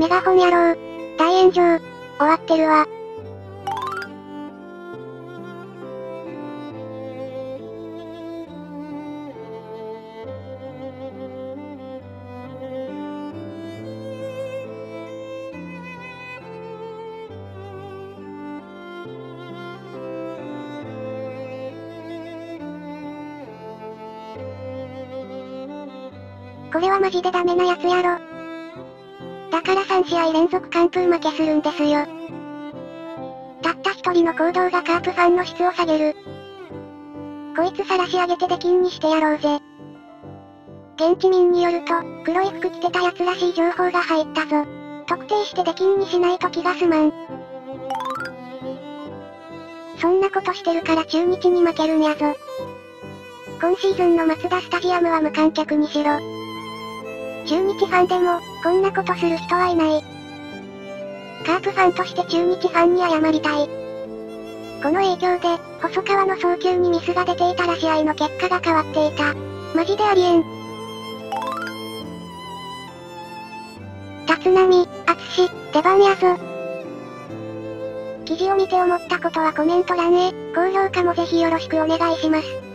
メガホン野郎。大炎上。終わってるわ。これはマジでダメなやつやろ。だから3試合連続完封負けするんですよ。たった一人の行動がカープファンの質を下げる。こいつ晒し上げて出禁にしてやろうぜ。現地民によると、黒い服着てた奴らしい情報が入ったぞ。特定して出禁にしないと気が済まん。そんなことしてるから中日に負けるんやぞ。今シーズンのマツダスタジアムは無観客にしろ。中日ファンでも、こんなことする人はいない。カープファンとして中日ファンに謝りたい。この影響で、細川の送球にミスが出ていたら試合の結果が変わっていた。マジでありえん。立浪、淳、出番やぞ。記事を見て思ったことはコメント欄へ、高評価もぜひよろしくお願いします。